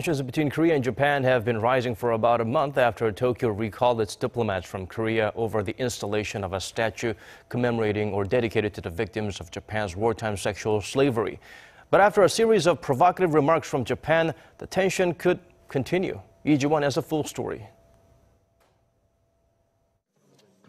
Tensions between Korea and Japan have been rising for about a month after Tokyo recalled its diplomats from Korea over the installation of a statue commemorating or dedicated to the victims of Japan's wartime sexual slavery. But after a series of provocative remarks from Japan, the tension could continue. Lee Ji-won has a full story.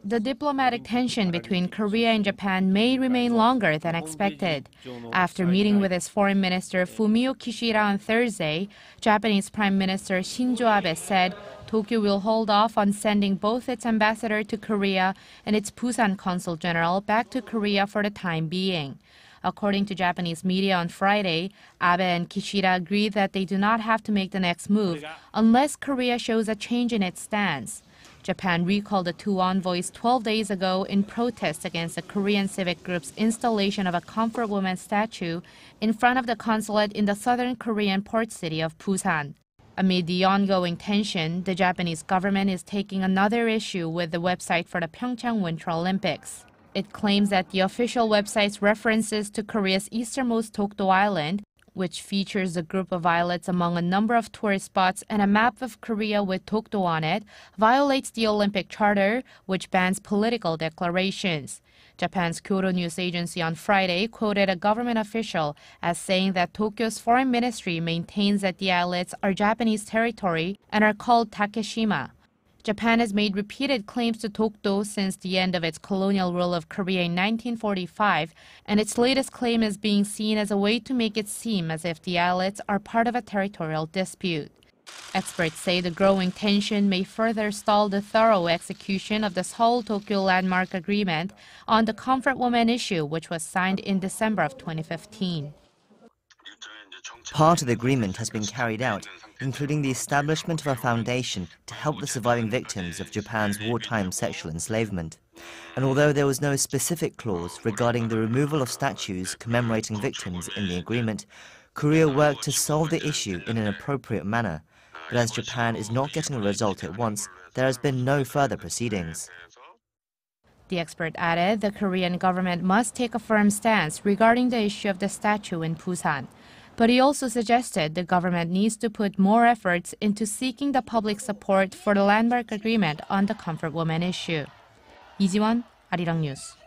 The diplomatic tension between Korea and Japan may remain longer than expected. After meeting with its foreign minister Fumio Kishida on Thursday, Japanese Prime Minister Shinzo Abe said Tokyo will hold off on sending both its ambassador to Korea and its Busan consul general back to Korea for the time being. According to Japanese media on Friday, Abe and Kishida agreed that they do not have to make the next move unless Korea shows a change in its stance. Japan recalled the two envoys 12 days ago in protest against the Korean civic group's installation of a comfort woman statue in front of the consulate in the southern Korean port city of Busan. Amid the ongoing tension, the Japanese government is taking another issue with the website for the Pyeongchang Winter Olympics. It claims that the official website's references to Korea's easternmost Dokdo Island which features a group of islets among a number of tourist spots and a map of Korea with Dokdo on it, violates the Olympic Charter, which bans political declarations. Japan's Kyodo News Agency on Friday quoted a government official as saying that Tokyo's foreign ministry maintains that the islets are Japanese territory and are called Takeshima. Japan has made repeated claims to Dokdo since the end of its colonial rule of Korea in 1945, and its latest claim is being seen as a way to make it seem as if the islets are part of a territorial dispute. Experts say the growing tension may further stall the thorough execution of the Seoul-Tokyo Landmark Agreement on the Comfort Woman issue, which was signed in December of 2015. Part of the agreement has been carried out, including the establishment of a foundation to help the surviving victims of Japan's wartime sexual enslavement. And although there was no specific clause regarding the removal of statues commemorating victims in the agreement, Korea worked to solve the issue in an appropriate manner. But as Japan is not getting a result at once, there has been no further proceedings. The expert added the Korean government must take a firm stance regarding the issue of the statue in Busan. But he also suggested the government needs to put more efforts into seeking the public support for the landmark agreement on the comfort woman issue. 이지원, 아리랑 뉴스.